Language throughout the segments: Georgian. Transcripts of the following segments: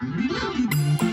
სტუდია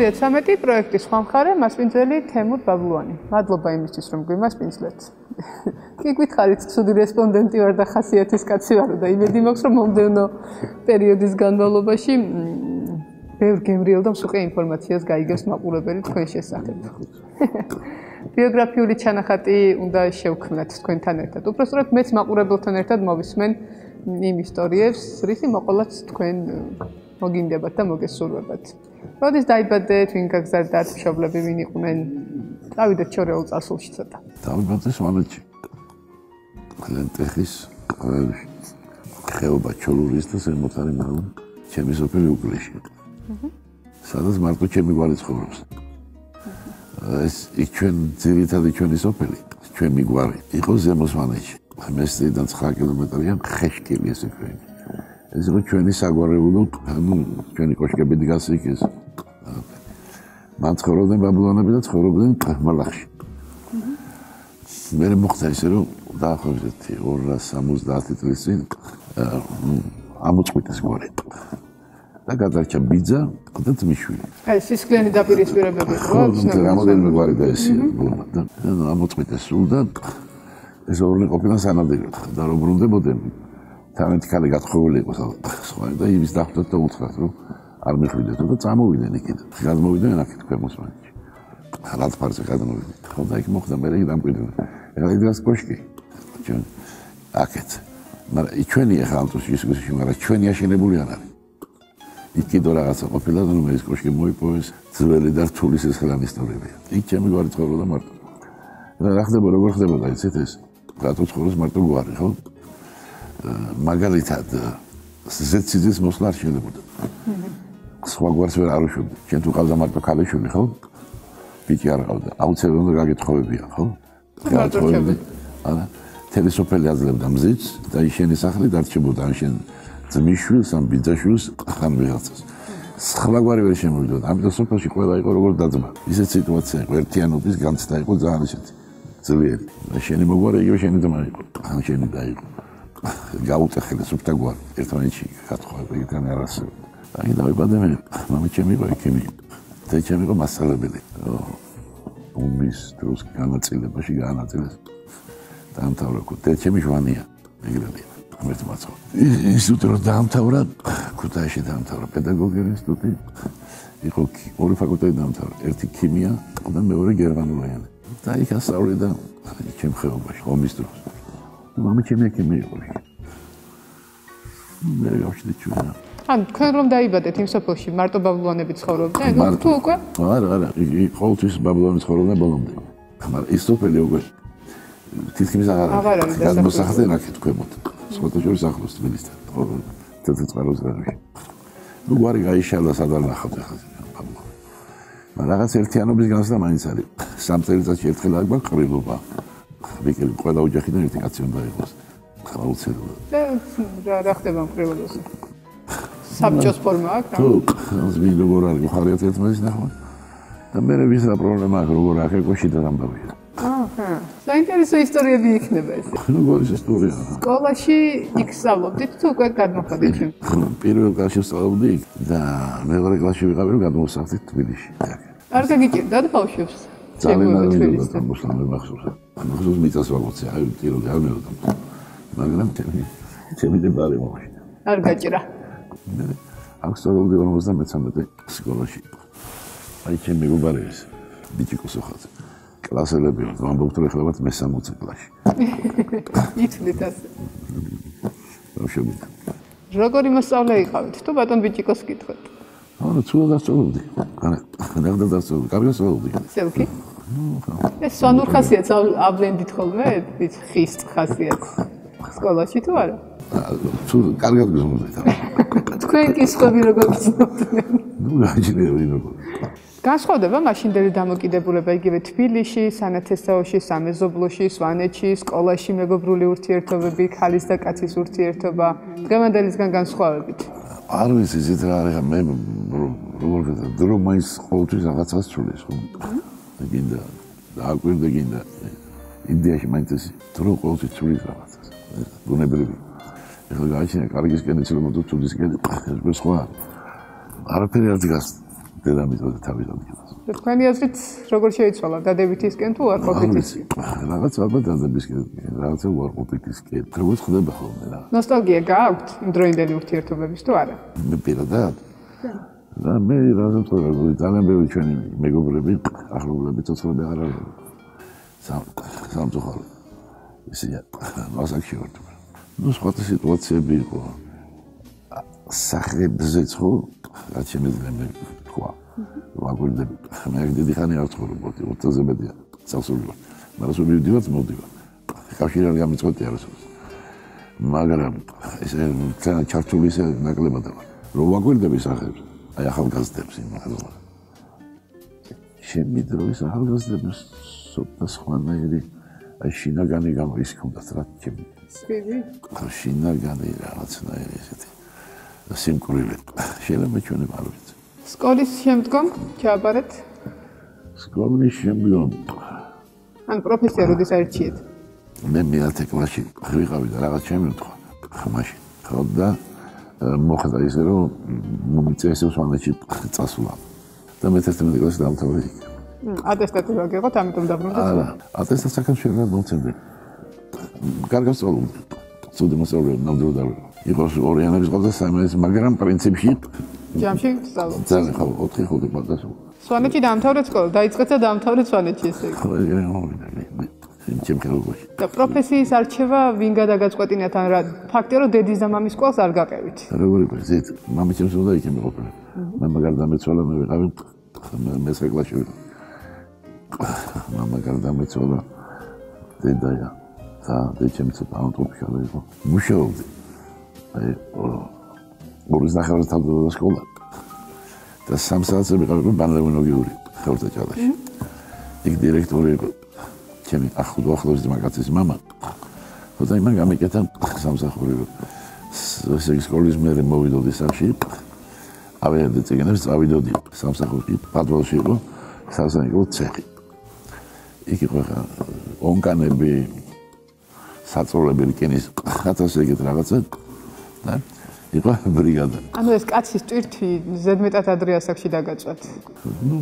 2013 პროექტის ხალხარე მასპინძელი თემურ ბაბლუანი. მადლობა იმისთვის, რომ გვიმასპინძლეთ. კი გითხარით, ცუდი რესპონდენტი ვარ და ხასიათის კაცი ვარ და იმედი მაქვს, რომ მომდევნო პერიოდის განმავლობაში ბევრ გემრიელ და მსუყე ინფორმაციას გაიგებს მაყურებელი თქვენ შესახებ. ბიოგრაფიული ჩანახატი უნდა შევქმნათ თქვენთან ერთად. უпроსტორად მეც მაყურებელთან ერთად მოვისმენ იმ ისტორიებს, რისი მოყოლაც თქვენ მოგინდებათ და მოგესურვებათ. როდის დაიბადეთ, ვინ გაგზავნათ, მშობლები ვინ იყვნენ? დავიდეთ ჩორეულ წასულში ცოტა. დავიბადე სვანეთში. კლენტეხის ხეობა ჩოლურის და ზემოთარი მარო ჩემი სოფელი უკლეში. სადაც მარტო ჩემი გვარი ცხოვრობს. ეს იქ ჩვენ ძირითადი ჩვენი სოფელი, ჩვენი გვარი იყო ზემოსვანეთში. მესტიდან 9 კილომეტრია ხეშკილი ესე ქვია. ეს რო ჩვენი საგვარეულო ანუ ჩვენი კოშკები დგას იქ ეს მან ცხოვრობდნენ ბაბილონები და ცხოვრობდნენ მალახში მე მოხდა ისე რომ დაახლოებით 270 წლის წინ ამოწყვიტეს გვარი და გადარჩა ბიძა და ძმიშვილი აი სისხლიანი დაპირისპირებები ხო ხო რამოდენიმე გვარი დაესია და ამოწყვიტეს სულ და ეს ორი ყოფილა სანადირო. და რომ ბრუნდებოდნენ თანეთ ხალე გათხოვილი იყო სხვა და იმის დახვდათ და უთხრათ რომ არ მიხვიდეთ და წამოვიდნენ იქით. გადმოვიდნენ აქეთ ქვემოსვანში ხალხ ფარზე გადმოვიდნენ. ხო და იქ მოხდა მე იქ დამკვიდრდნენ ეხლა იდრას კოშკი? ჩვენ აქეთ. მაგრამ ჩვენი ახლა ალტუს ის გუსში მაგრამ ჩვენი აშენებული არ არის. იქ კიდო რაღაცა ყოფილა და მე ეს კოშკი მოიპოვეს ძველი და რთული სისხლიანი ისტორიებია იქ ჩემი გვარი ცხოვრობდა მარტო. რა ხდება როგორ ხდებოდა იცით ეს? რატო ცხოვრობს მარტო გვარი ხო მაგალითად ზეციზის მოსლა არ შეიძლება. სხვა გვარს ვერ არუშვები. ჩვენ თუ ყავდა მარტო ქალიშვილი, ხო? ბიჭი არ ყავდა. აუცილებლად უნდა გაგეთხოვებია, ხო? გაგეთხოვები. არა. თელესოფელი აძლევდა მზიც და ისინი სახლი დარჩებოდა ან შენ ძმიშვილს ან ბიძაშვილს ხან ვიღაცას. სხვა გვარი ვერ შემოვიდოდა. ამიტომ სოფელში ყველა იყო როგორც დაძმა. ისეთ სიტუაცია იყო, ერთიანობის განცდა იყო ძალიან ისეთი. ძლიერი. შენი მოგვარი იგივე შენი ძმა იყო. ან შენი და იყო. გაუწეხილე სუფთა გვარი ერთმანეთში გათხოვება იქიდან არ არსებობდა. აი დავიბადე მე, მამი ჩემი იყო ექიმი. და ჩემი იყო მასწავლებელი. ომის დროს განაწილებაში განაწილეს. დაამთავრა და ჩემი ჟვანია, ეგრევე. ამერტ მაცო. ინსტიტუტი რო დაამთავრა, ქუთაისში დაამთავრა პედაგოგიური ინსტიტუტი. იყო ორი ფაკულტეტი დაამთავრა, ერთი ქიმია და მეორე გერმანულიანი. და იქ ასწავლიდა ჩემ ხეობაში ომის დროს. მამი ჩემი ექიმი იყო. მე გავშდი ჩვენ. ან თქვენ რომ დაიბადეთ იმ სოფელში მარტო ბაბლონები ცხოვრობდნენ, ეგ თუ უკვე? არა, არა, ყოველთვის ბაბლონები ცხოვრობდნენ ბოლომდე. მაგრამ ის სოფელი უკვე თითქმის აღარ არის. გადმოსახლე რაკეთ ქვემოთ. სკოტაშორის ახლოს თბილისთან. თეთრ წყაროს გარშე. ნუ გვარი გაიშალა სადარ ნახავთ ახლა. მაგრამ რაღაც ერთიანობის განსა მაინც არის. სამ წელიწადში ერთხელ გვაქვს ყრილობა. ვიკელი ყველა ოჯახიდან ერთი კაცი უნდა იყოს. აუცილებლად. და რა ხდება პრივალოს? საბჭოს ფორმა აქვს? თუ ზმი როგორ არის ხარიათ ერთმანეთს ნახვა. და მე ვის რა პრობლემა აქვს როგორ აქ ეკოში და ამბავია. აჰა. საინტერესო ისტორიები იქნება ეს. როგორ ის ისტორია? სკოლაში იქ სწავლობდით თუ უკვე გადმოხდით? პირველ კლასში სწავლობდი და მეორე კლასში ვიყავი რომ გადმოსახლდით თბილისში. არ გაგიჭირდათ ბავშვებს? ძალიან არ მიდოდა მოსლამე მახსოვს. მახსოვს მიწას ვაგოცე, აი ტირო გამეოდა. მაგრამ თემი თემი დებარი მომში. არ გაჭირა. აქ სწავლობდი 53 სკოლაში. აი ჩემი მეგობარი ეს ბიჭიკოს ხალხი. კლასელები ვარ, ამბობთ რომ ეხლა ვართ მე-60 კლასში. იცით ასე. ბავშვები. როგორი მოსწავლე იყავით? თუ ბატონ ბიჭიკოს კითხეთ. არა, თუ დასწავლობდი. არა, ნახდა დასწავლობდი. კარგი სწავლობდი. სელფი? ეს სვანურ ხასიათს ავლენდით ხოლმე, ის ხის ხასიათს. სკოლაში თუ არა? თუ კარგად გზნობდით. თქვენ კი სხვები როგორ გზნობდნენ? ნუ გაიჩინე ვინ როგორ განსხვავდება მაშინდელი დამოკიდებულება იგივე თბილისში, სანათესაოში, სამეზობლოში, სვანეთში, სკოლაში მეგობრული ურთიერთობები, ქალის და კაცის ურთიერთობა დღევანდელისგან განსხვავებით. არ ვიცი ზით რა არის მე როგორ ვთქვა დრო მაინც ყოველთვის რაღაცას ცulis ხო? გინდა დააკვირდე გინდა იდეაში მაინც ეს დრო ყოველთვის ცulis რაღაცას. ბუნებრივი. ეხლა გაიჩინე კარგისკენ იცი რომ თუ ცუდისკენ ეს სხვა არაფერი არ დგას დედამიწაზე თავის ადგილას. თქვენი აზრით როგორ შეიცვალა დადებითისკენ თუ უარყოფითისკენ? რაღაც ალბათ დადებისკენ, რაღაც უარყოფითისკენ. როგორ ხდება ხოლმე რა? ნოსტალგია გააქვთ იმ დროინდელი ურთიერთობების თუ არა? მე პირადად. და მე თქო როგორ ძალიან ბევრი ჩვენი მეგობრები, ახლობლები ცოცხლები არ არის. სამ სამწუხარო. ისე მასაკში ვარ. ნუ სხვა სიტუაციები იყო. სახლებზეც ხო? რაც შემიძლია მე თქვა. ვაგვირდები. მე დიდი ხანი არ ცხოვრობდი, 20-ზე მეტია. სასურველი ვარ. მაგრამ სულ მივდივარ, მოვდივარ. კავშირი არ გამიწოდი არ ვსწავლ. მაგრამ ეს თან ჩართული ისე ნაკლებად ვარ. რომ ვაგვირდები სახლებს, აი ახალგაზრდებს იმასაც. შემი დროის ახალგაზრდებს სოფთა სხვანაირი აი შინაგანი გამოისქონდათ რა ჩემი. სვიდი? შინაგანი რაღაცნაირი ესეთი. სიმკვრივე. შეიძლება ჩვენი არ ვიცი. სკოლის შემდგომ ჩააბარეთ? სკოლის შემდგომ. ან პროფესია როდის აირჩიეთ? მე მეათე კლასში ვიყავი და რაღაც ჩემი უთქვა. ხმაში. ხო და მოხდა ისე რომ მომიწესე სვანეთში წასვლა. და მე 11 კლასში დამთავრე იქ. ატესტატი რა გიყოთ, ამიტომ დაბრუნდა? არა, ატესტატს აკავშირებ მომწენდი. კარგად სწავლობდი. ცუდი მოსწავლე ნამდვილად არ იყოს ორი ანების ყავდა სამეს, მაგრამ პრინციპში ჯამში სწავლობ. ძალიან ხო, 4-5 ყავდა სულ. სვანეთში დაამთავრეთ სკოლა, დაიწყეთ და დაამთავრეთ სვანეთში ესე იგი. ხო, ეგრე მოვიდა. ჩემკელობაში. და პროფესიის არჩევა ვინ გადაგაწყვეტინათ ან რა ფაქტია რომ დედის და მამის სკოლას არ გაყევით. როგორი პრეზიდენტ, მამის ჩემს უნდა იქ იმყოფილიყო. მე მაგარ დამეცვალა მე ვიყავი მე სეკლაში ვიყავი. მამა გარდამეცვალა დედაა და დედჩემ ცოტა ანტოპი იყო. მუშაობდი. აი მორის ნახევრად თავდა სკოლა და სამ საათზე ვიყავი ბანლევნოგიური ხელსაჭალაში იქ დირექტორი იყო ჩემი ახლო ახლოს მაგაცის мама ხოდა იმან გამიკეთა სამსახური ესე იგი სკოლის მერე მოვიდოდი სამში ავერდი წიგნებს წავიდოდი სამსახური პატრონში იყო სასანიკო ცეხი იქ იყო ონკანები საწოლები რკინის ხათას ეგეთ რაღაცა და იყო ბრიგადა. ანუ ეს კაცის ტვირთი ზედმეტად ადრე ასაკში დაგაწვათ. ნუ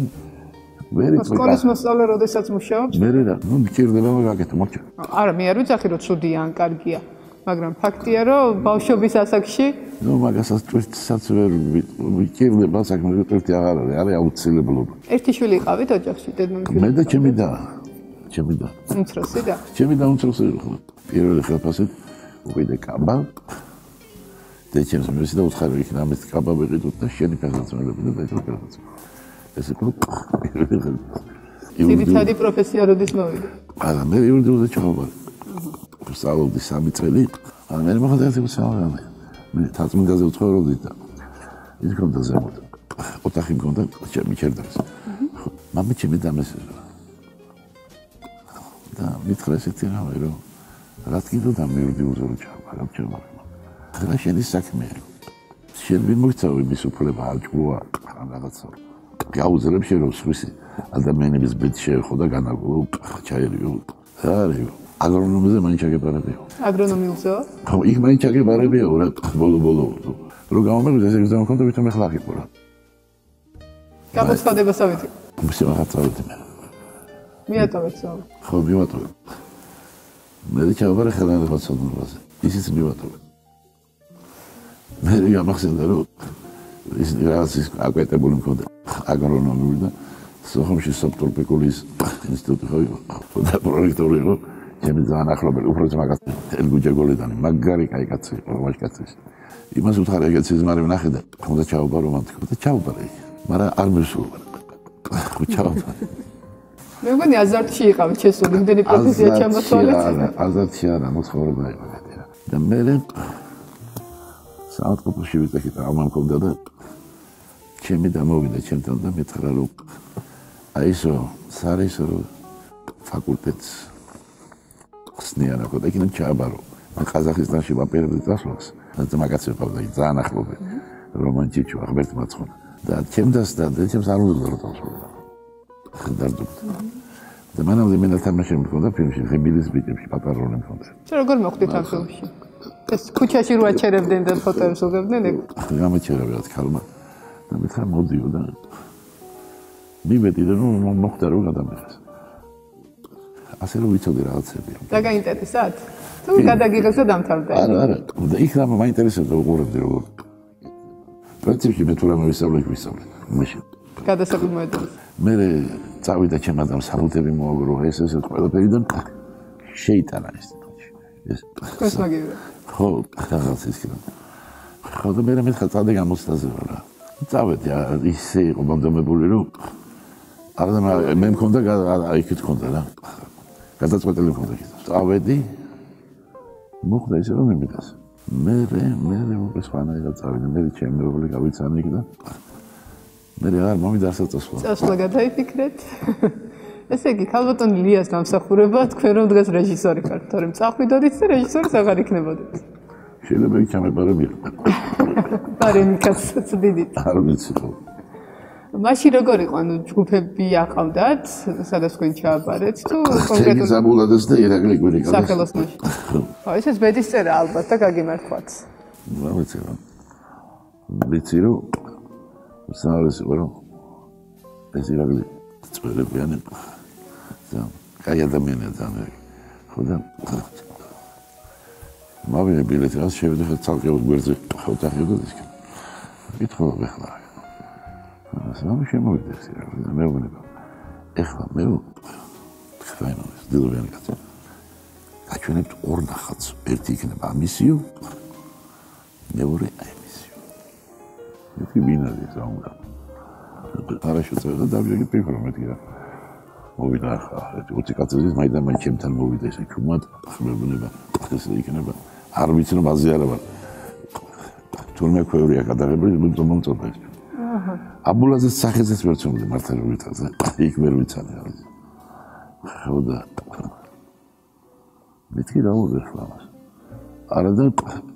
ვერი სკოლის მოსწავლე როდესაც მუშაობს? მე რა, ნუ მჭირდება მაგაკეთო, მოჭა. არა, მე არ ვიცახი რომ ცუდია ან კარგია, მაგრამ ფაქტია რომ ბავშვობის ასაკში ნუ მაგასაც ტვირთსაც ვერ მჭირდება საქმე ტვირთი აღარ არის, არის აუცილებლობა. ერთი შვილი ყავით ოჯახში, დედმამიშვილი? მე და ჩემი და ჩემი და უმცროსი და ჩემი და უმცროსი ხო პირველი ხელფასით უყიდე კაბა და ჩემს მეც და უცხარი იქნა ამის კაბა ვიყიდოთ და შენი ფეხსაცმელები და დაიწყო ფეხსაცმელი. ეს იყო იურიდიული პროფესია როდის მოვიდა? არა, მე იურიდიულზე ჩავაბარე. სწავლობდი სამი წელი, არა მე მოხდა ერთი უცხარი. მე თაცმინდაზე ვცხოვრობდი და ის კონდა ზემოთ. ოთახი მქონდა ჩემი ჩერდას. მამი ჩემი დამეს და მითხრა ესეთი რამე რომ რა თქმა უნდა მე იურიდიულზე ჩავაბარე, ჩემო. რა შენი საქმეა? შენ ვინ მოიცავი მის უფლება აჭყვა ან რაღაცა? გაუძლებ შენ რომ სხვისი ადამიანების ბეთ შეეხო და განაგულო ჩაერიო. არის აგრონომიზე მაინც ჩაგებარებიო. აგრონომიულზე? ხო, იქ მაინც ჩაგებარებიო რა ბოლო ბოლო. რო გამომეღო ესე გზა მქონდა ვითომ ეხლა აღიყო რა. გამოცხადება სამეთი. მის რაღაცავით მე. მიატოვეთ სულ. ხო, მივატოვე. მე ჩავაბარე ხელოვნებას ცოდნაზე. ისიც მივატოვე. მე გამახსენდა რომ ის რაღაც ის აკეთებული მქონდა აგრონომი და სოხუმში სუბტროპიკულის ინსტიტუტი ხო და პროექტორი ხო ჩემი ძალიან ახლობელი. უფრო მაგას ელგუჯა გოლედანი. მაგარი კაი კაცი იყო ვაჟ კაცი იმას უთხარ ეგ ციზმარი ვნახე და ხონდა ჩაუბარო მან თქო და ჩაუბარე მაგრამ არ მისულვარ ხო ჩაუბარე. მე მგონი აზარტში იყავ ჩესული იმდენი პროფესია ჩამოსვალეთ აზარტში არა მოცხოვრება იყო და მე სამატკოპოში ვიწექი და ამამკობდა და ჩემი დამოვიდა ჩემთან და მეთხრა რომ აი ესო სარისო ფაკულტეტს ხსნიან აქ და იქიდან ჩააბარო. მე ყაზახისტანში ვაპირებდი დასვლას და მაგაცი ყავდა ძალიან ახლობე რომანტიჩო აღბერთ მაცხონა და ჩემდას და ჩემს არ უნდა რომ დავსვლა ხდარდუქ და მანამდე მე ნათამაშები მქონდა ფილმში ხებილის ბიჭებში პატარა როლი მქონდა. შე როგორ მოხდით ამ ფილმში? ეს ქუჩაში რო აჩერებდნენ და ფოტოებს უღებდნენ ეგ თქმა უნდა და მე ხარ მოდიო და მივედი და ნუ მოხდა რომ გადამეხეს ასე რომ ვიცოდი რაღაცები და გაინტერესად თუ გადაგიღეს და დამთავრდა არა არა და იქ რა მაინტერესებდა უყურებდი როგორ პრინციპში მე თუ რა მოვისწავლე ვისწავლე მაშინ გადასაყიდმოედო მე წავიდა ჩემ ადამ საბუთები მოაგრო ეს ეს ყველაფერი და შეიტანა ინსტიტუტში ეს კოსმოგივე ხო რაღაც ის კი ხო და მე მე ხალხად გამოსტაზე ვარ რა წავედი ისე იყო მომდომებული რომ არა მე მქონდა იქით მქონდა რა. გადაწყვეტილი მქონდა იქით. წავედი. მოხდა ისე რომ იმიტას. მე მე მე უკვე სხვანაირად წავედი. მე ჩემი მეგობარი გავიცანი იქ და მე რა მომიდა ასაწესო წასვლა გადაიფიქრეთ. ესე იგი ქალბატონ ლიას გამსახურება თქვენ რომ დღეს რეჟისორი ხართ. თორემ წახვიდოდით და რეჟისორი აღარ იქნებოდეთ შეიძლება იქ ჩამებარები პარენიკას წდიდით არ ვიცი ხო. მაშინ როგორ იყო? ანუ ჯგუფები აყავდათ სადაც თქვენ ჩააბარეთ თუ კონკრეტულად ზაბულადეს და ირაკლი კვირიკა სახელოსნოში ხო. ეს ეს ბედის წერა ალბათ და გაგიმართვათ რა ვიცი რა. ვიცი რომ საერთოდ იყო რომ ეს ირაკლი წვერებიანი და კაი ადამიანია ძალიან ხო და მოვიდე ბილეთი რა შევიდე ცალკეულ გვერდზე ხოთა ხედავ ის კითხვა ახლა ასე რომ შემოვიდე ეს რა მე ვუნება ეხლა მე ხაინოს დილოვანი კაცი გაჩვენებთ ორ ნახატს. ერთი იქნება ამისიო მეორე აიმისიო. ერთი ბინარი რა უნდა. არაშო წერდა დავიგი ფიქრო მეთქი რა. მოვიდა ხა ერთი უცი კაცის მაიდან მაინც ჩემთან მოვიდა ესე ჩუმად. მე ვუნება ეს იქნება არ ვიცი რომ აზე არა ვარ თურმე ქვევრია გადაღებული მე მომწონდა ეს აჰა აბულაზის სახეზეც ვერ ცნობდი მართლა რომ ვითაზე იქ ვერ ვიცანი რა ხო და მეთქი რა უნდა ხლამას არა და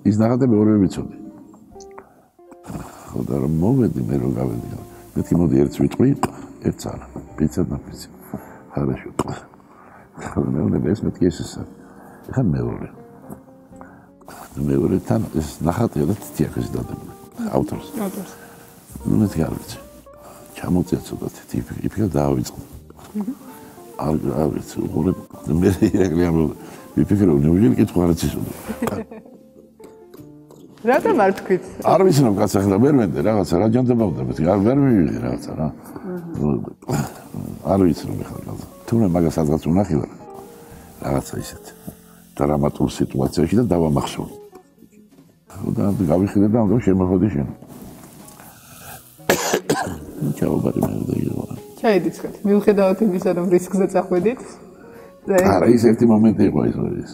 ის ნახატები ორივე ვიცოდი ხო და რომ მოვედი მე რომ გავედი მეთქი მოდი ერთს ვიტყვი ერთს არა პიცა და პიცა хорошо ხო მე უნდა ეს მეთქი ესა ხა მეორე მეორე თან ეს ნახატია და თითიაქეს დადებული. ავტორს ავტორს ну მე თქარიც ჩამოწია ცოტა თითი იფიქრე დაავიწყო. არ არ ვიცი უყურე მე ირაკლი ამ ვიფიქრე ნეუჟელი კითხვა არ იცისო რატომ არ თქვით? არ ვიცი რომ კაცი ახლა ვერ მენდე რაღაცა რა მე არ ვერ მივიღე რაღაცა რა. არ ვიცი რომ ახლა კაცი თუნდაც მაგას სადღაც უნახი ვარ რაღაცა ისეთ. დრამატულ სიტუაციაში და დავამახსოვრე და გავიხიდე და ამ შემოხოდი შენ ჩაუბარი მე და იგო. ჩაიდიცხეთ. მიუხედავად იმისა, რომ რისკზე წახვედით. არა, ის ერთი მომენტი იყო ის ის.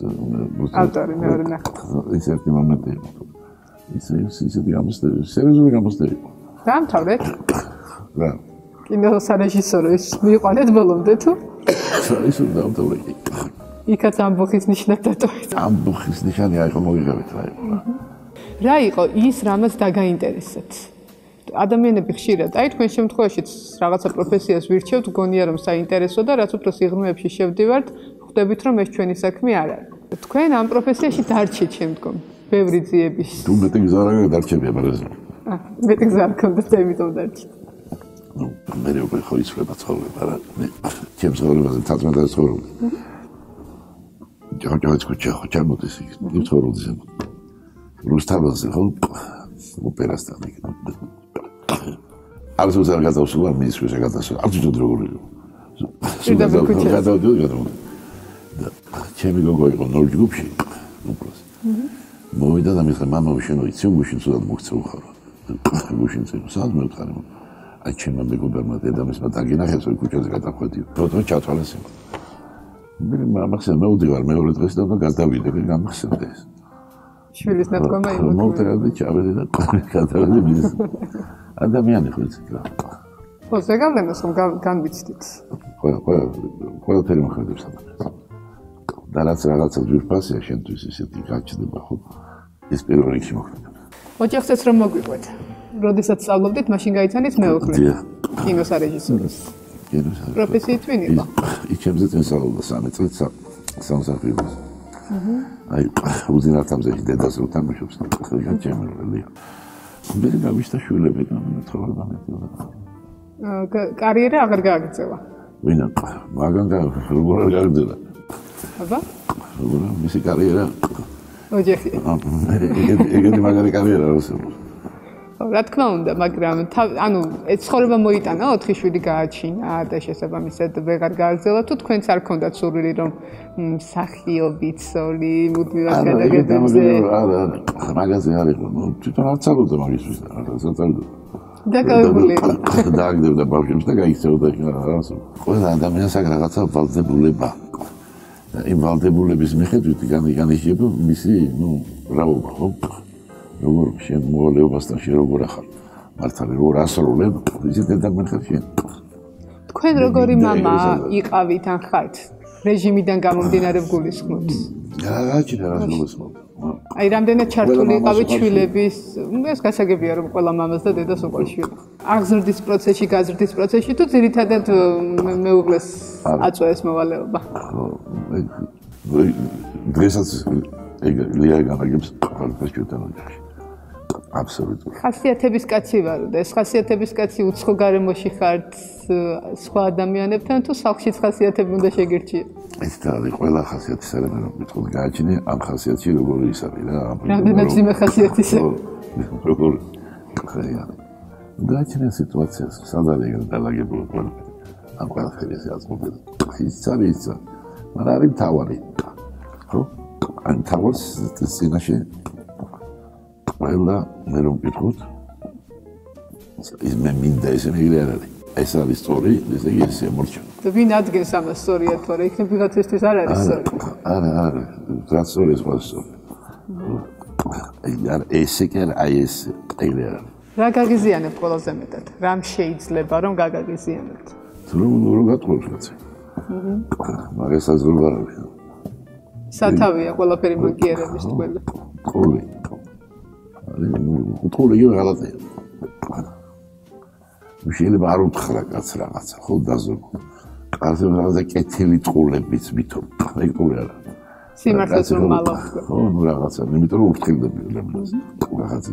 ავტორი მეორე ნახე. ის ერთი მომენტი იყო. ის ის ის გამოსტები, სერიოზული გამოსტები. დამთავრეთ? რა. კინო სარეჟისორო ის მიიყვანეთ ბოლომდე თუ? ის უნდა დამთავრე. იქაც ამბოხის ნიშნად დატოვეთ. ამბოხის ნიშანი აიყო მოგიგავით რა იყო. რა იყო ის, რამაც დაგაინტერესეთ? ადამიანები ხშირად, აი თქვენ შემთხვევაშიც რაღაცა პროფესიას ვირჩევთ, გონია რომ საინტერესო და რაც უფრო სიღრმეებში შევდივართ, ხვდებით რომ ეს ჩვენი საქმე არ არის. თქვენ ამ პროფესიაში დარჩეთ შემდგომ, ბევრი ძიების. თუ მეტი გზა რა დარჩები აბარაზე. აა, მეტი გზა გქონდეთ, ამიტომ დარჩეთ. ну, მე როგორ ხო იცვლება ცხოვრება რა. მე ჩემ ცხოვრებაზე თაცმეტად ცხოვრობ. ჯაჯაიც ქუჩა ხო ჩამოდის ის. მე ცხოვრობ რუსთაველზე ხო? ოპერასთან იქნა არის უცარ გადავსულა მისკვის გადასულა არ ვიცი როგორი გადავდივით და ჩემი გოგო იყო ნორ ჯგუფში უბრალოდ მოვიდა და მითხრა მამა შენ იცი გუშინ ცუდად მოგწევ ხარ გუშინ წინ სად მეკარე აი ჩემმა მეგობარმა დედამისმა დაგინახეს რომ ქუჩაზე გადახვედი როცა ჩათვალეს მე მახსენე მე ვდივარ მეორე დღეს და გადავიდე გამახსენდა ეს. შვილის ნათქვამა იმოქმედა. მოუტერდი ჩავედი და გადავედი მის. ადამიანი ხო იცით რა. ხო, ზეგავლენას რომ განვიცდით. ყველა ყველა ყველაფერი მოხდებს ადამიანს. და რაც რაღაცა ძვირფასია შენთვის ისეთი გაჩნდება ხო? ეს პირველ რიგში მოხდება. ოჯახსაც რომ მოგვიყვეთ. როდესაც სწავლობდით, მაშინ გაიცანით მეუღლე. კინოს რეჟისორის. კინოს. პროფესიით ვინ იყო? იქებზე წესაულა 3 წელს სამსახურში. აი, უზინართამზე დედას რო თამაშობს, ხალხი ჩემერლია. მე გავიშთა შვილები და მეთხოვა და აა კარიერა აღარ გააგრძელა. ვინა, მაგან როგორ გააგრძელა? აბა? როგორ მისი კარიერა? ოჯახი. ეგეთი მაგარი კარიერა როსებო. რა თქმა უნდა, მაგრამ ანუ ეს ცხოვრება მოიტანა 4 შვილი გააჩინა და შესაბამისად ვეღარ გააგზავნა თუ თქვენც არ ქონდათ სურვილი რომ სახიობით სოლი მუდმივად გადაგებებზე არა მაგაზე არ იყო თვითონ არ წავიდა მაგისთვის რა წავიდა დაკავებული დააგდებდა ბავშვებს და გაიქცეოდა რას ყველა ადამიანს აქ რაღაცა ვალდებულება იმ ვალდებულების მიხედვით განიგანიშება მისი ნუ რაობა ხო როგორ შენ მოვალეობასთან შე როგორ ახალ მართალი როგორ ასრულებ ისეთ დაგმენხარ შენ თქვენ როგორი мама იყავით ან ხართ რეჟიმიდან გამომდინარე გულისხმობთ რა გაჩნდა რა გულისხმობ აი რამდენად ჩართული იყავით შვილების ეს გასაგებია რომ ყველა მამას და დედას უყვარს შვილი აღზრდის პროცესში გაზრდის პროცესში თუ ძირითადად მეუღლეს აწვევს მოვალეობა დღესაც ეგ ლია განაგებს ყველაფერს ჩვენთან ოჯახში აბსოლუტურად. ხასიათების კაცი ვარ და ეს ხასიათების კაცი უცხო გარემოში ხართ სხვა ადამიანებთან თუ სახშიც ხასიათები უნდა შეგერჩიე? ეს თავი ყველა ხასიათის ელემენტი მithქოთ გააჩინე ამ ხასიათში როგორი ის არის რა. რამდენად ძიმე ხასიათისა? როგორ ხაია. გააჩინე სიტუაციას სადარი გადაგებულ ყველა. ამ ყველაფერი ეს აზრობენ. ის არის ის. მაგრამ არის თავარი. ხო? ან თავის წინაშე ყველა მე რომ ვკითხოთ. ის მე მინდა ესე მიგრე არ არის. ეს არის სწორი ესე იგი ესე მორჩა და ვინ ადგენს ამას სწორია თუ არა იქნებ ვიღაცისთვის არ არის სწორი. არა არა რა სწორი ეს მას სწორი. აი ესე კი აი ეს ეგრე არა რა გაგიზიანებთ ყველაზე მეტად? რამ შეიძლება რომ გაგაგიზიანებთ? თუ რომ გატყობს კაცი მაგას აზრობა რა სათავეა ყველაფერი მოგიერების თქვენ ყოლი უთხოვე იგი რაღაცა. შეიძლება არ უთხრა კაც რაღაცა, ხო დაზოგო. კარზე რაღაცა კეთილი წყულებიც ვითომ. ეგ ყური არა. სიმართლეს რომ მალავ. ხო, ნუ რაღაცა, იმიტომ რომ უთხრიდები ლემს. რაღაცა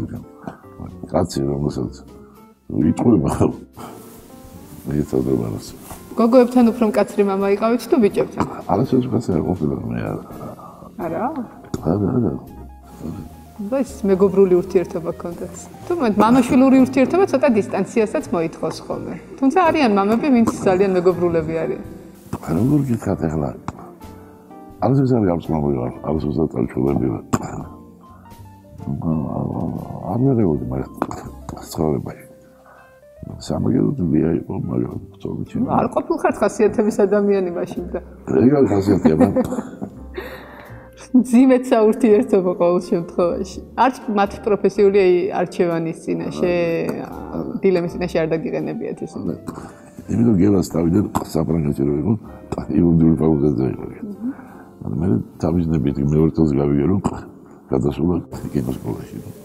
კაცი რომელსაც ვიტყვება ხო. მე წოდრობა რას. გოგოებთან უფრო მკაცრი მამა იყავით თუ ბიჭებთან? არასოდეს კაცი არ ყოფილა მე არა. არა? არა, არა. ეს მეგობრული ურთიერთობა გქონდათ. თუ მამაშვილური ურთიერთობა ცოტა დისტანციასაც მოითხოვს ხოლმე. თუმცა არიან მამები, ვინც ძალიან მეგობრულები არიან. როგორ გიქათ ახლა? არის ეს არის აქვს მამები, არის ეს წარჩულები. არ მეერეოდი მაგრამ ცხოვრებაში. სამაგეროდ ვია იყო მაგრამ წოვიჩი. არ ყოფილხარ ხასიათების ადამიანი მაშინ და. ეგ არის ხასიათია მაგრამ ძიმეთ საურთიერთობა ყოველ შემთხვევაში. არც მათ პროფესიული არჩევანის წინაშე დილემის წინაშე არ დაგიყენებიათ ეს. იმიტომ გელას თავიდან საფრანგეთში რო იყო, იურიდიული ფაკულტეტზე იყო. ანუ მე თავისნებით მეორე წელს გავიგე რომ გადასულა კინოსკოლაში.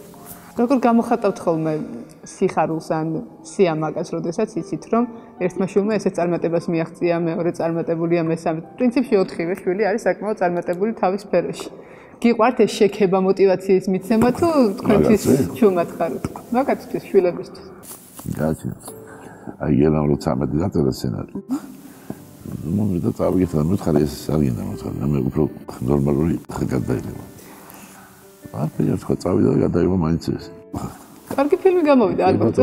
როგორ გამოხატავთ ხოლმე სიხარულს ან სიამაგას, როდესაც იცით რომ ერთმა შვილმა ესე წარმატებას მიაღწია, მეორე წარმატებულია, მესამე. პრინციპში ოთხივე შვილი არის საკმაოდ წარმატებული თავის სფეროში. გიყვართ ეს შექება მოტივაციის მიცემა თუ თქვენთვის ჩუმად ხართ? მაგათთვის შვილებისთვის. გაჩი. აი ენა რო 13 დაწერა სცენარი. ნუ მე და წავიგეთ და მითხარი ეს საგინდა მოცხარი, მე უფრო ნორმალური გადაიღება. არ ფიქრობ ხო წავიდა და გადაიღო მაინც ეს. კარგი ფილმი გამოვიდა, ალბათ.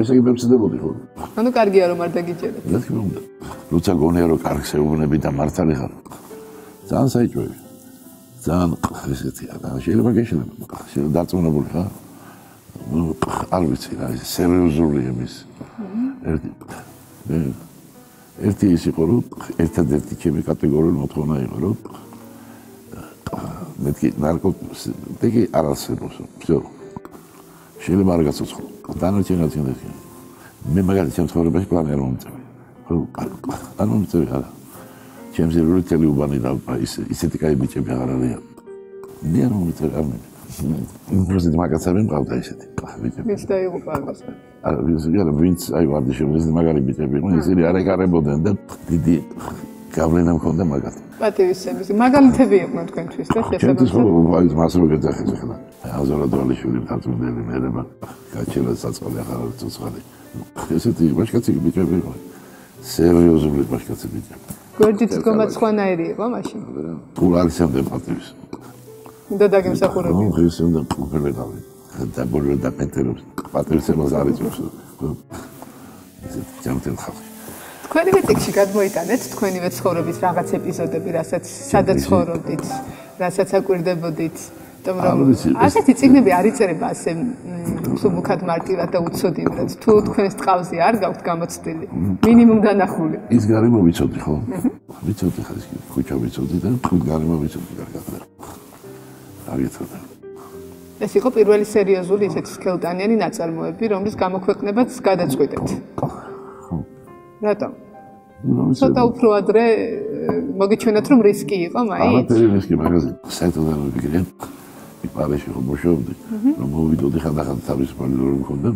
ესე იგი მემცდებოდი ხო? ანუ კარგია რომ არ დაგიჭერეთ. რა თქმა უნდა. როცა გონია რომ კარგს ეუბნები და მართალი ხარ. ძალიან საჭიროა. ძალიან ესეთი არა, შეიძლება გეშლება. შეიძლება დაწუნებული ხარ. არ ვიცი რა, ეს სერიოზული იმის. ერთი ერთი ის იყო რომ ერთადერთი ჩემი კატეგორიული მოთხოვნა იყო რომ მეთქი ნარკოტიკი არ არსებობს. всё. შეიძლება არ გაცოცხლო. დანარჩენ გაცინდეს. მე მაგალითად ჩემ ცხოვრებაში პლანი არ მომწევი. ხო, არ მომწევი არა. ჩემს როლეთელი უბანი და ის ისეთი кай ბიჭები აღარ არიან. მე არ მომწევი არ მე. просто მაგაცები მყავდა ისეთი ბიჭები. ვინც დაიღუპა ამას. არა, ვინც არა, ვინც აი ვარდიში ეს მაგარი ბიჭები იყვნენ, ისინი არ ეკარებოდნენ და დიდი გავლენა მქონდა მაგათ. პატივისცემის მაგალითები იყვნენ თქვენთვის და შესაძლოა. ხო აი მას რო გეძახეს ახლა. აზორა დვალიშვილი თათმდელი მერება გაჩელა საწყალე ახლა ცოცხალი. ესეთი მაშკაცი ბიჭები იყვნენ. სერიოზული მაშკაცი ბიჭები. გორჯიც გომაც ხვანაირი იყო მაშინ. თუ არ ისამდე პატივის. და დაგემსახურებია. ნუ ის უნდა პროფილები. და ბოლო და პენტეროს პატივისცემას არის ესეთი ჯამთელ ხალხი. თქვენივე ტექსში გადმოიტანეთ თქვენივე ცხოვრების რაღაც ეპიზოდები, რასაც სადაც ცხოვრობდით, რასაც აკვირდებოდით. რომ ასეთი ციგნები არ იწერება ასე მსუბუქად მარტივად და უცოდინად. თუ თქვენს ტყავზე არ გაქვთ გამოცდილი, მინიმუმ დანახული. ის გარემო ვიცოდი ხო? ვიცოდი ხა ის ქუჩა ვიცოდი და თუ გარემო ვიცოდი კარგად. აღიცხადა. ეს იყო პირველი სერიოზული ისეთი სქელტანიანი ნაწარმოები, რომლის გამოქვეყნებაც გადაწყვეტეთ. რატომ? ცოტა უფრო ადრე მოგიჩვენოთ რომ რისკი იყო მაინც? არა, რისკი მაგაზე საერთოდ არ მიგიგრე. პარიში რომ მოშოვდი, რომ მოვიდოდი ხანდახან თავის პალილო რომ მქონდა.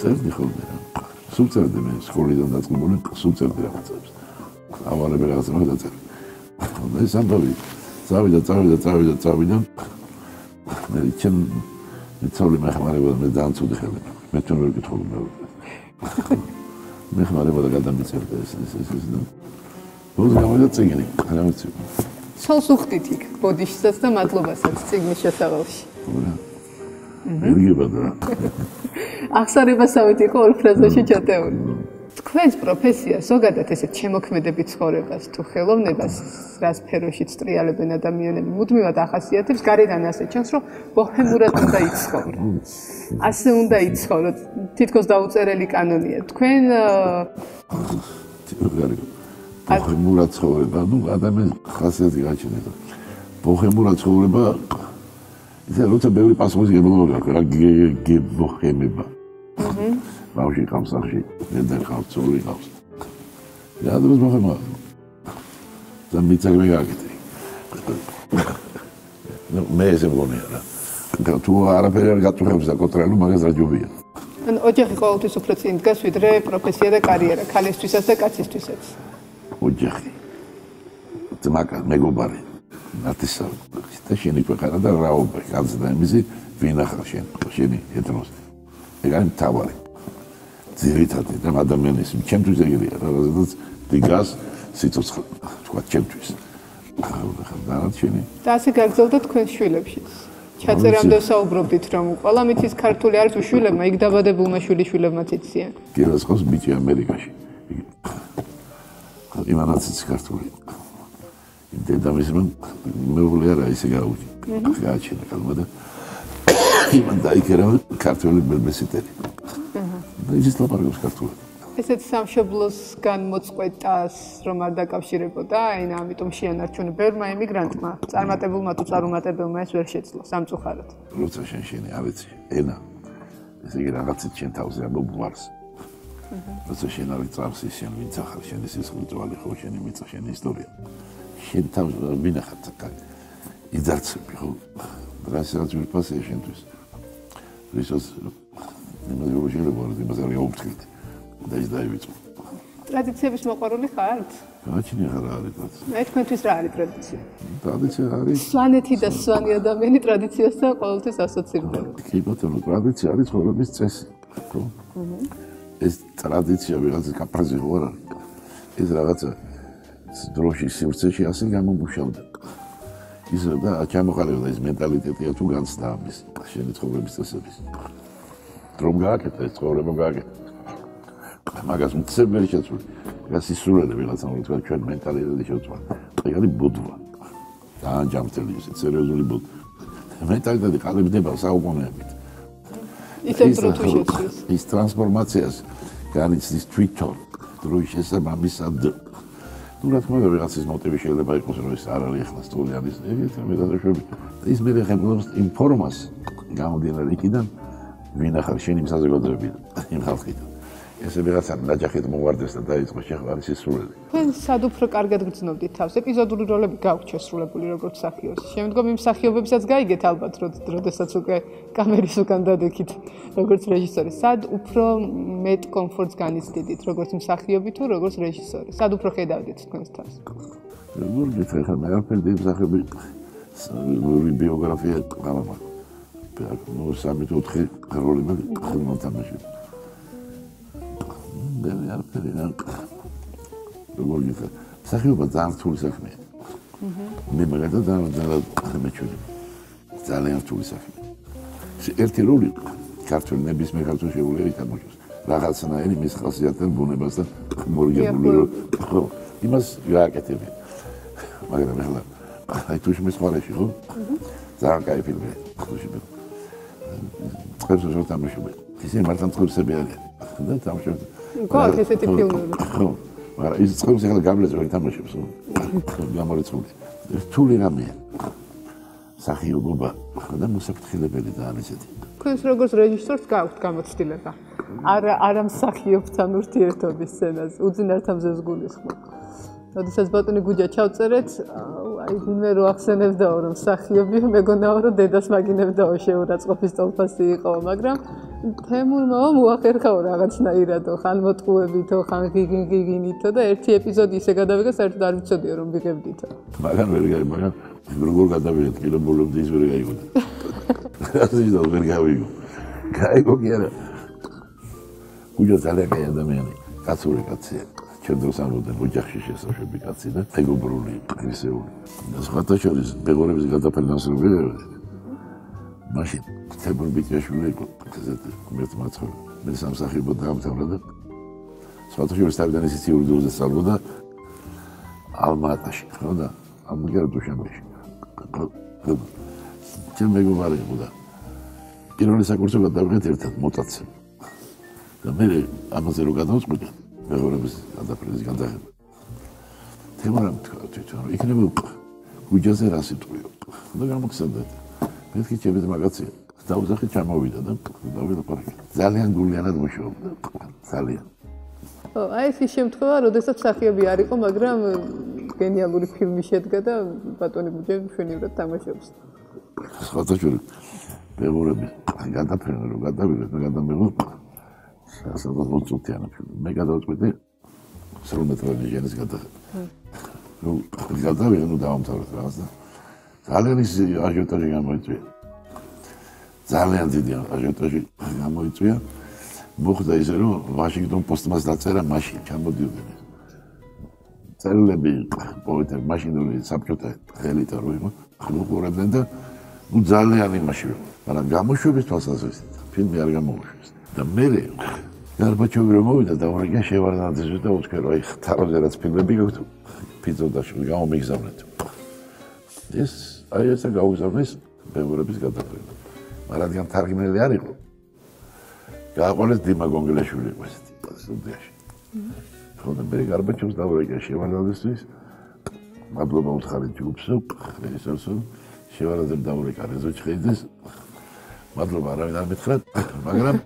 წერდი ხოლმე. სულ წერდი მე სკოლიდან დაწყებული, სულ წერდი რაღაცებს. ამალები რაღაცა მოგდაწერე. და ეს ამბავი წავიდა, წავიდა, წავიდა, წავიდა. მე ჩემ მიცოლი მე ხმარება მე დაანცოდი ხელი. მე თვითონ ვერ გითხოლ მე. მე ხმარება და გადამიწერდა ეს ეს ეს და ბოლოს გამოდა წიგნი, არ ამიცი. ცოლს უხდით იქ ბოდიშსაც და მადლობასაც ციგნის შესავალში. მიგება და ახსარებასავით იყო ორ ფრაზაში ჩატეული. თქვენს პროფესია ზოგადად ესეთ შემოქმედებით ცხოვრებას თუ ხელოვნებას რა სფეროშიც ტრიალებენ ადამიანები მუდმივად ახასიათებს გარედან ასე ჩანს რომ ბოჰემურად უნდა იცხოვრო. ასე უნდა იცხოვრო თითქოს დაუწერელი კანონია. თქვენ ბოჰემურად ცხოვრება, ну ადამიანი ხასიათი გაჩნდება. ბოჰემურად ცხოვრება ისე როცა ბევრი პასუხი გებულობა გაქვს, რა გი ბოჰემება. აჰა. ბავშვი ყავს სახში, მე ყავს ძორი ყავს. რა დროს ბოჰემა? და მიწაგმე გაკეთე. ну მე ესე მგონია რა. და თუ არაფერი არ გაწუხებს და კონტროლი მაგას რა ჯობია. ან ოჯახი ყოველთვის უფრო წინ დგას ვიდრე პროფესია და კარიერა, ქალისთვისაც და კაცისთვისაც. ოჯახი. ძმაკა, მეგობარი. ნათისა და შენი ქვეყანა და რაობა, განცდა იმისი, ვინ ახლა შენ, შენი ეთნოს. ეგარი თავარი. ძირითადი და ადამიანის ჩემთვის ეგრეა, რაღაცა დგას სიცოცხლე, თქვა ჩემთვის. ახლა დანარჩენი. და ასე გაგზავნა თქვენ შვილებშიც. ჩაწერამდე საუბრობდით რომ ყველა მითის ქართული არის უშვილებმა, იქ დაბადებულმა შვილიშვილებმაც იციან. კიდევ სხვა ბიჭი ამერიკაში. იმანაციც ქართული. დედამის რომ მეუღლე არა ისე გაუჩი. გააჩინა კალმა და იმან დაიქერა ქართული ბებესიტერი. და ის ლაპარაკობს ქართულად. ესეც სამშობლოსგან მოწყვეტას რომ არ დაკავშირებოდა, აი ამიტომ შეანარჩუნა ბევრმა ემიგრანტმა, წარმატებულმა თუ წარუმატებელმა ეს ვერ შეძლო სამწუხაროდ. როცა შენ შენი ავეცი, ენა. ესე იგი რაღაცით შენ თავზე ამობგვარს. როცა შენ არის წარსი შენ ვინც ახალ შენ ეს ის ხუჭვალი ხო შენი მიწა შენი ისტორია. შენ თავზე ვინახარ თქა. იძარცები ხო? რასაც ვიფასე შენთვის. რისოს იმას როგორ შეიძლება ვარ იმას არ გავუფრთხილდი. და ის დაივიწყო. ტრადიციების მოყვარული ხართ? გაჩნია ხარ არის ტრადიცია. მე თქვენთვის რა არის ტრადიცია? ტრადიცია არის სვანეთი და სვანი ადამიანი ტრადიციასთან ყოველთვის ასოცირდება. კი ბატონო, ტრადიცია არის ცხოვრების წესი. ხო? ეს ტრადიცია ვიღაცა კაპრაზი ხო არა? ეს რაღაცა დროში სივრცეში ასე გამომუშავდა. ის და ჩამოყალიბდა ეს მენტალიტეტია თუ განცდა ამის შენი ცხოვრების წესების. რომ გააკეთა ეს ცხოვრება გააკეთა. მაგას მცემ ვერ შეცვლი. მაგას ისურველი ვიღაცა რომ თქვა ჩვენ მენტალიტეტი შეცვლა. ეგარი ბუდვა. ძალიან ჯანმრთელი ის სერიოზული ბუდვა. მენტალიტეტი ყალიბდება საუკუნეებით. ისე თუ შეცვლის. ის ტრანსფორმაციას განიცდის თვითონ დროის შესაბამისად ну რა თქმა უნდა ვიღაცის მოტივი შეიძლება იყოს რომ ეს არ არის ახლა სტუდიანის ეგეთ მეთოდები ის მე ხემლობს იმ ფორმას გამოდიან იქიდან ვინ ახალ შენი საზოგადოებები იმ ხალხიდან ესე ვიღაცა ნაჯახით მოვარდეს და დაიწყო შეხვარი სისულელი. თქვენ სად უფრო კარგად გრძნობდით თავს? ეპიზოდური როლები გაქვთ შესრულებული როგორც მსახიობს. შემდგომ იმ მსახიობებსაც გაიგეთ ალბათ, როდესაც უკვე კამერის უკან დადექით როგორც რეჟისორი. სად უფრო მეტ კომფორტს განიცდიდით როგორც მსახიობი თუ როგორც რეჟისორი? სად უფრო ხედავდით თქვენს თავს? როგორ გითხარ, მე არაფერი მსახიობი ორი ბიოგრაფია ყამა. ნუ ну 3-4 როლი მე ხელმა თამაშობ. მე არაფერი არ როგორ გიქა მსახიობა ძალიან რთული საქმეა მე მაგალითად ძალიან ძალიან მეჩვენე ძალიან რთული საქმეა ერთი როლი ქართული ნებისმიერ ქართულ შეუძლია ითამაშოს რაღაცნაირი მის ხასიათთან ბუნებას და მორგებული ხო იმას გააკეთებენ მაგრამ ახლა აი თუ შემის ხარაში ხო ძალიან კაი ფილმია ხდუში მე წებს რო თამაშობ ისე მართლა წებსები არიან და თამაშობ გქონდათ ესეთი ფილმები? ხო. მაგრამ ის წყობს ახლა გამლეწო ითამაშებს. გამორიცხული. რთული რამეა. სახიობობა და მოსაფრთხილებელი და ამისეთი. თქვენს როგორც რეჟისორს გაქვთ გამოცდილება? არა არა მსახიობთან ურთიერთობის სცენას, უძინართან ზესგულისხმობ. როდესაც ბატონი გუჯა ჩავწერეთ, აი ვინმე რო ახსენებდაო რომ მსახიობი მეგონაო რომ დედას მაგინებდაო შეურაცხყოფის ტოლფასი იყო, მაგრამ თემურმა მოახერხაო რაღაცნაირადო ხან მოტყუებითო ხან გიგინ გიგინითო და ერთი ეპიზოდი ისე გადავიღე საერთოდ არ ვიცოდიო რომ ვიღებდითო მაგან ვერ გაი მაგრამ როგორ გადავიღე ტილობოლობდი ის ვერ გაიგო. ასე ის ვერ გავიგო. გაიგო კი არა. გუჯა ძალიან კაი ადამიანი კაცური კაცია არ მოდი ოჯახში შესაშვები კაცი და ეგობრული ისეული და სხვათა შორის ბეგორების გადაფერდანსრობია მაშინ თებურ ბიჭაშვილი იყო ესეთი მერც მაცხოვ მე სამსახიობო დაამთავრა და სხვათაშორის თავიდან ისიც იურიდიულზე სწავლობდა ალმატაში ხო და ამგვარ დუშანბეში. ჩემ მეგობარი იყო და პირველი საკურსო გადავიღეთ ერთად მოტაცე და მე ამაზე რო გადავწყვიტე მეღორების გადაფრენის გადაღება თემარამ თქვა თვითონ? იქნება გუჯაზე რა სიტყვიო და გამოგცადეთ მეთქი ჩემს მაგაცია დაუძახი ჩამოვიდა და დავიდა პარკი ძალიან გულიანად მუშაობდა. ძალიან. ო აი ეს შემთხვევა როდესაც სახიობი არ იყო მაგრამ გენიალური ფილმი შედგა და ბატონი ბუჯე მშვენივრად თამაშობს. სხვადასხვა მეგობრები გადაფრენა რომ გადავიდეთ მე გადამიღო სადაც მოწუთიანა ფილმი მე გადავწყვიტე სრულმეტრაჟი ჟენრის გადაღება ნუ გადავიღე ნუ დავამთავრე რაღაც და ძალიან ის აჟიოტაჟი გამოიწვია. ძალიან დიდი აჟიოტაჟი გამოიწვია. მოხდა ისე რომ ვაშინგტონ პოსტმას დაწერა მაშინ ჩამოდიოდნენ. წერილები პოეტები მაშინული საბჭოთა ხელითა რო იყო, ხლუყურებდნენ და ნუ ძალიან იმაში, მაგრამ გამოშვების თვალსაზრისით ფილმი არ გამოუშვეს. და მე გარბაჩოვი რომ მოვიდა და ორიგენ შევარდნაძე და რომ აი ხთაროზე რაც ფილმები გაქვთ ფიძოდაში გამომიგზავნეთ. ეს აი ესე გაუგზავნეს მეურების გადაფრენა. მაგრამ რადგან თარგმნელი არ იყო, გააყოლეს დიმა გონგელაშვილი იყო ესეთი სტუდიაში. თქო მე გარბაჩოვს დავრეკე შევარდნაძესთვის მადლობა უთხარი ჯგუფს, რეჟისორს, შევარდნაძემ დავრეკა რეზოჩხეიძეს. მადლობა არავინ არ მითხრა, მაგრამ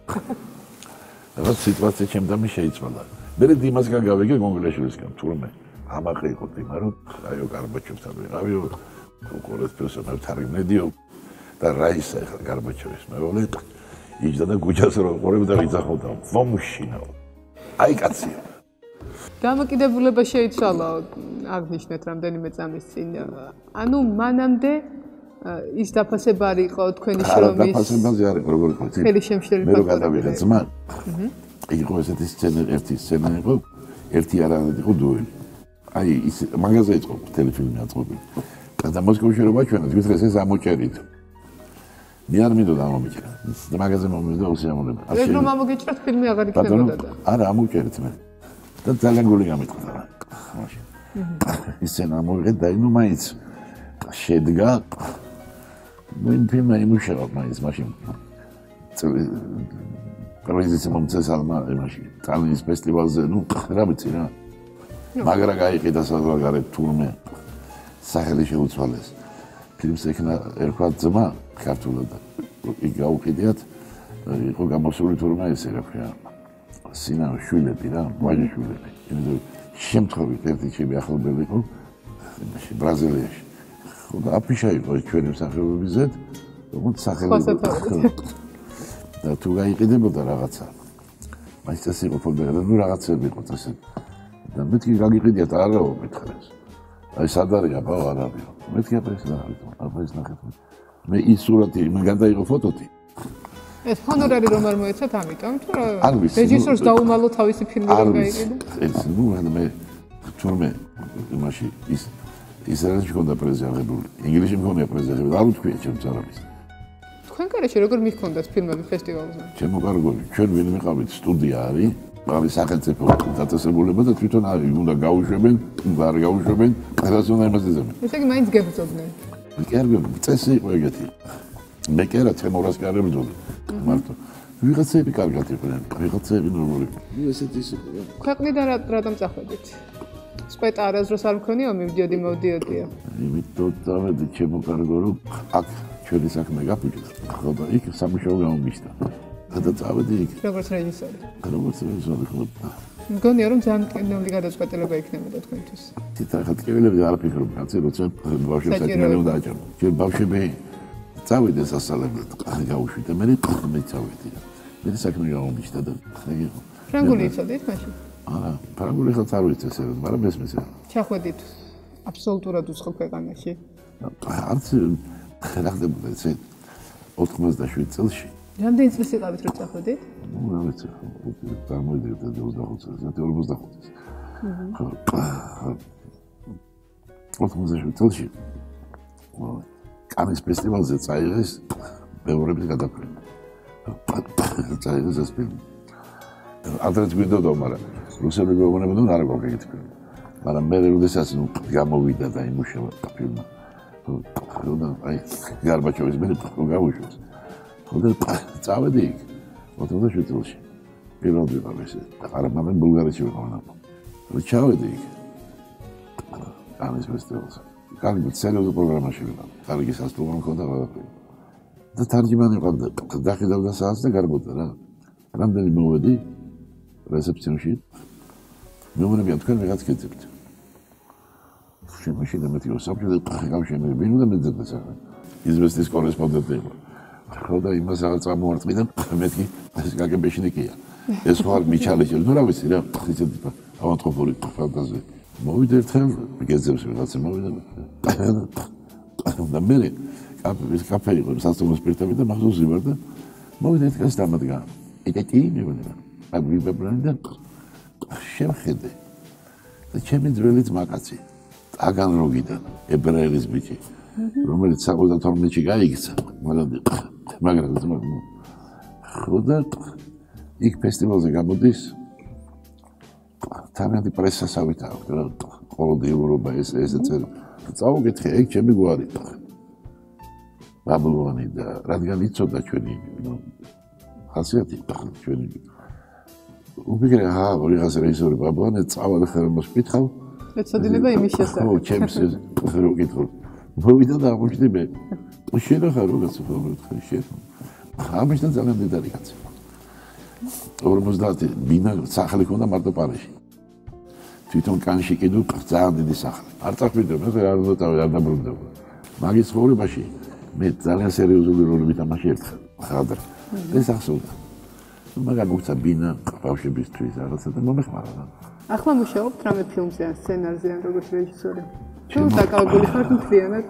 რაღაც სიტუაცია ჩემთან შეიცვალა. მე დიმასგან გავიგე გონგელაშვილისგან, თურმე. ამაყი იყო დიმა, რომ აიო გარბაჩოვთან ვიყავიო. უყურეთ პერსონაჟს თარგმნედიო. და რაისა ახლა გარბაჩოვის მეუბნე იჯდა და გუჯას რო ყურებ და ვიძახავდა ვომშინო აი კაცი. დამოკიდებულება შეიცვალა აღნიშნეთ რამდენიმე წამის წინ. ანუ მანამდე ის დაფასება არ იყო თქვენი შრომის დაფასებაზე არ იყო როგორ თქვი ხელი შემშლელი ფაქტორი მე რო გადავიღე ძმა იყო ესეთი სცენა ერთი სცენა იყო ერთი არანაირ იყო დუელი აი ის მაგაზე იყო ტელეფონი აწყობილი და მოსკოვში რომ ვაჩვენა, თვითონ ეს ამოჭერით. მე არ მინდოდა ამომიჭერა. მაგაზე მომიდო უსიამოვნება. ეს რომ ამოგეჭრათ ფილმი აღარ იქნებოდა და. არა, ამოჭერით მე. და ძალიან გული გამიტყდა. მაშინ. ისენა მოვიღე და ნუ მაინც შედგა. მე ფილმი იმუშავა მაინც მაშინ. პრეზიდენტი მომწესალმა მაშინ. ტალინის ფესტივალზე, ნუ რა ვიცი რა. მაგრა გაიყიდა საზღვარგარეთ თურმე სახელი შეუცვალეს. ფილმს ეკნა ერქვა ძმა ქართულად. იქ გაუყიდიათ იყო გამოსული თურმე ესე რა ქვია. სინა შვილები რა, ვაჟი შვილები. შემთხვევით ერთი ჩემი ახლობელი იყო იმაში ბრაზილიაში. ხო და აფიშა იყო ჩვენი მსახიობების ზედ, როგორც სახელი. და თუ გაიყიდებოდა რაღაცა. მაინც ეს იყო ფონდერა, ნუ რაღაცები იყო ესე. და მეთქი გაგიყიდიათ არაო მეთქეს. აი სად არის აბა არ არის. მეთქი აბა ეს არის? აბა ეს ნახეთ. მე ის სურათი მე გადაიღო ფოტოთი. ეს ჰონორარი რომ არ მოეცათ ამიტომ თუ რა რეჟისორს დაუმალო თავისი ფილმი რომ გაიყიდა? ეს ნუ მე თურმე იმაში ის ის არის შეგონდა პრეზიდენტებული. ინგლისში მქონია პრეზიდენტები, არ ვთქვია ჩემს არამის. თქვენ კარაში როგორ მიხონდათ ფილმები ფესტივალზე? ჩემო კარგული, ჩვენ ვინ მიყავით სტუდია არის არის სახელმწიფო დაწესებულება და თვითონ არის უნდა გაუშვებენ, უნდა არ გაუშვებენ, ყველას უნდა იმასიზებენ. ესე იგი მაინც გებრძოდნენ. კერგები, წესი იყო ეგეთი. მე კერა თემორას კარებდოდი. მარტო ვიღაცები კარგად იყვნენ, ვიღაცები ნორმალური. ესეთი ის იყო. ქვეყნიდან რა რატომ წახვედით? სპეტა არასდროს არ მქონია, მივდიოდი, მოვდიოდია. იმიტომ დავედი ჩემო კარგო რომ აქ ჩვენი საქმე გაფუჭდა. ხო და იქ სამუშაო გამომიშთა. და წავედი იქ. როგორც რეჟისორი. როგორც რეჟისორი ხო. მგონია რომ ძალიან ტკბილი გადაწყვეტილება იქნებოდა თქვენთვის. თითქოს ტკბილები არ ფიქრობ, კაცი, როცა ბავშვებს საქმე უნდა აჭარო. ჩვენ ბავშვები წავედი სასწავლებლად, გავუშვით და მე მე წავედი. მე საქმე გამომიშთა და იგი ფრანგული იცოდით მაშინ? აა, ფრანგული ხალხ არ ვიცი ესე, მაგრამ მესმის. ჩახვედით აბსოლუტურად უცხო ქვეყანაში. არც რა ხდებოდა ესე 97 წელს რამდენი წელი იყავით რომ წახვედით? ნუ რა ვიცი, წარმოვიდგინე 25 წელს, 45 წელს. აჰა. 97 წელს. კანის ფესტივალზე წაიღეს მეორების გადაფრენა. წაიღეს ეს ფილმი. ადრეც გვიდოდა, მაგრამ რუსები გეუბნებოდნენ არა გოგ ეგეთი ფილმი. მაგრამ მე როდესაც ნუ გამოვიდა და იმუშავა ფილმი. ხო და აი გარბაჩოვის მე გავუშვეს. ხოდა წავედი იქ 27 წელს პირველ ვიყავ ესე. არა მაგრამ ბულგარეთში ვიყავ და ჩავედი იქ? ამის ფესტივალზე კარგი სერიოზული პროგრამაში ვიყავ. კარგი სასტუმრო მქონდა ყველაფერი. და თარჯიმანი ყავდა დახედავდა საათს და გარბოდა რა. რამდენი მოვედი რეცეპციონში მეუბნებიან თქვენ ვიღაც გეძებთ. შემაშინა მეტი ოსაფრე და გამშემე ვინ უნდა მეძებდეს ახლა? იზვესტის კორესპონდენტი იყო. ხო და იმას აღარ წამოვარწმი და მეთქი ეს გაგებეშნიკია ეს ხო არ მიჩალეჭი ნუ რა ვიცი რა ისეთი ავანტყოფული ფანტაზი. მოვიდა ერთხელ გეზებს ვიღაცა მოვიდა და მე კაფე კაფე იყო სასწავლო სპირტები და მახსოვს ვარ და მოვიდა ერთხელ დამადგა. ეკეთი მივიდა აგვიბებრანი და შეხედე და ჩემი ძველი ძმაკაცი აგან როგიდან ებრაელის ბიჭი რომელიც 72-ში გაიქცა მაგრამ მაგრამ ხოდა იქ ფესტივალზე გამოდის თანადი პრესასავით აქვს რა ყოველდღე ევროპა ეს ეს წერა. წავუკითხე ეგ ჩემი გვარი. ბაბლონი და რადგან იცოდა ჩვენი ხასიათი ჩვენი ჰა ორი ხას რეჟისორი ბაბლონი წავალ ხელმოს კითხავ ეცოდინება იმის შესახებ ხო ჩემს ეს რო კითხავ მოვიდა და აღმოჩნდი მე შენ ახლა როგორ ცხოვრობ ხარ შენ? ამის და ძალიან დიდარი კაცი. 50 მინა სახლი ქონდა მარტო პარიში. თვითონ კანში კიდევ ძალიან დიდი სახლი. არ წახვიდე მე რა უნდა დავი არ დაბრუნდება. მაგის ცხოვრებაში მე ძალიან სერიოზული როლი მითამაშე ერთხელ. ხადრ. ეს ახსოვდა. მაგან უცა ბინა ბავშვებისთვის რაღაცა და მომეხმარა რა. ახლა მუშაობთ რამე ფილმზე ან სცენარზე ან როგორც რეჟისორი? თუ დაკავებული ხართ მთლიანად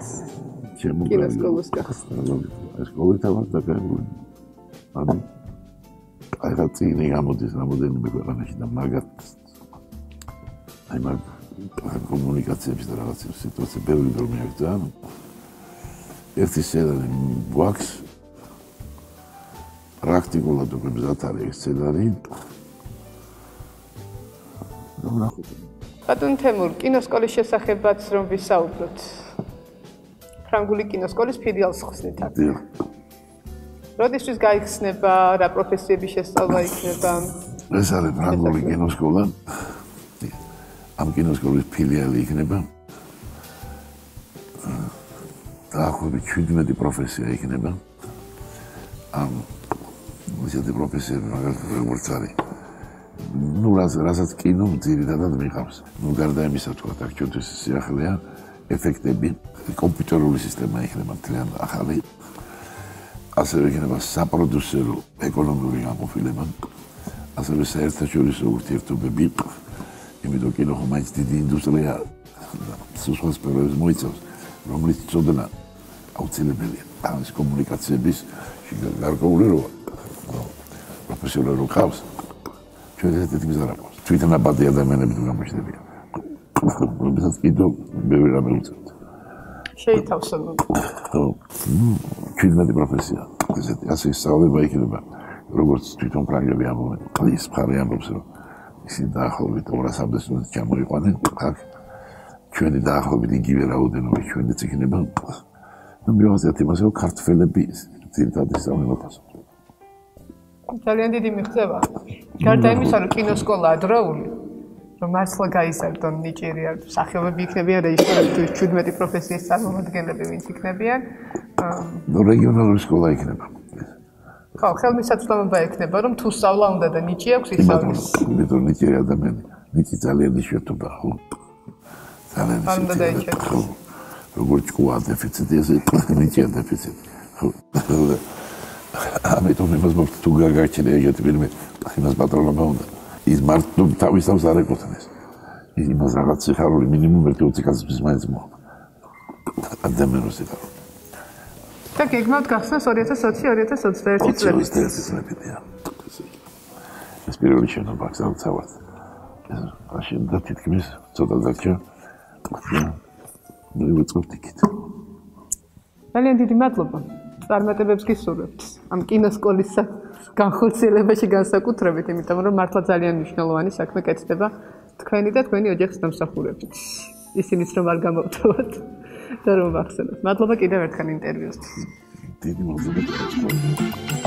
ჩემო კინოსკოლას გახსნა. ეს ყოველთავად დაგებული. ანუ აი რა წინი გამოდის რამოდენიმე ქვეყანაში და მაგათ აი მაგ კომუნიკაციების და რაღაცების სიტუაცია ბევრი დრო მიაღწია. ერთი სცენარი გვაქვს პრაქტიკულად უკვე მზად არის სცენარი. ნუ ნახოთ. ბატონ თემურ, კინოსკოლის შესახებაც რომ ვისაუბროთ. ფრანგული კინოსკოლის ფილიალს ხსნით აქ. როდესაც გაიხსნება რა პროფესიების შესწავლა იქნება? ეს არის ფრანგული კინოსკოლა. ამ კინოსკოლის ფილიალი იქნება. დაახლოებით 17 პროფესია იქნება. ამ ისეთი პროფესიები მაგალითად როგორც არის. ну раз разაც კინო ძირითადად მიყავს ну გარდა იმისა თქვა აქჩოთვის სიახლეა ეფექტები კომპიუტერული სისტემა იქნება მთლიან ახალი. ასევე იქნება საპროდიუსერო ეკონომიური განყოფილება ასევე საერთაშორისო ურთიერთობები. იმიტომ კინო ხომ მაინც დიდი ინდუსტრია სულ სხვა სფეროებს მოიცავს რომლის წოდნა აუცილებელია. ამის კომუნიკაციების გარკვეული როა პროფესიონალურ ხავს ჩვენ ესეთი მიზანი არ აქვს. თვითონ აბადი ადამიანები თუ გამოჩნდებიან. როდესაც კიდო ბევრი რამე უწევთ. შეითავსებო. ხო. ჩვენი პროფესია. ესეთი ასე ისწავლება იქნება. როგორც თვითონ ფრანგები ამბობენ, ის მხარე ამბობს, რომ ისინი დაახლოებით 200-მდე სტუდენტს ჩამოიყვანენ. აქ ჩვენი დაახლოებით იგივე რაოდენობა ჩვენიც იქნება. ნუ მიუხედავად იმისა, რომ ქართველები ძირითადად ისწავლენ ოფასს. ძალიან დიდი მიღწევა. გარდა იმისა, რომ კინოსკოლა ადრეული, რომ მართლა გაიზარდონ ნიჭიერი არ სახეობები იქნებიან რეჟისორები თუ 17 პროფესიის წარმომადგენლები ვინც იქნებიან. ნუ რეგიონალური სკოლა იქნება. ხო, ხელმისაწვდომობა იქნება, რომ თუ სწავლა უნდა და ნიჭი აქვს ისწავლის. იმიტომ ნიჭიერი ადამიანი, ნიჭი ძალიან ისეთობა, ხო? ძალიან ისეთობა. როგორც ყვა დეფიციტი, ესე ნიჭია დეფიციტი. ხო. ამიტომ იმას მოხდა თუ გაგარჩენე ეგეთი ფილმი იმას პატრონება უნდა ის მარტო თავის თავს არ ეკუთვნის. იმას რაღაც სიხარული მინიმუმ 1-20 კაცის მაინც მოხდა ადამიანის სიხარული და გეგმავთ გახსნას 2020-2021 წლები. 2021 წლებია ეს პირველი შენობა გზავცავად ეს მაშინ და თითქმის ცოტა დარჩა. მე ვიწყობთ იქით ძალიან დიდი მადლობა წარმატებებს გისურვებთ ამ კინოსკოლის განხორციელებაში განსაკუთრებით, იმიტომ რომ მართლა ძალიან მნიშვნელოვანი საქმე კეთდება თქვენი და თქვენი ოჯახის დამსახურებით. ისინიც რომ არ გამოვთხოვოთ და რომ ვახსენოთ. მადლობა კიდევ ერთხელ ინტერვიუსთვის. დიდი მადლობა.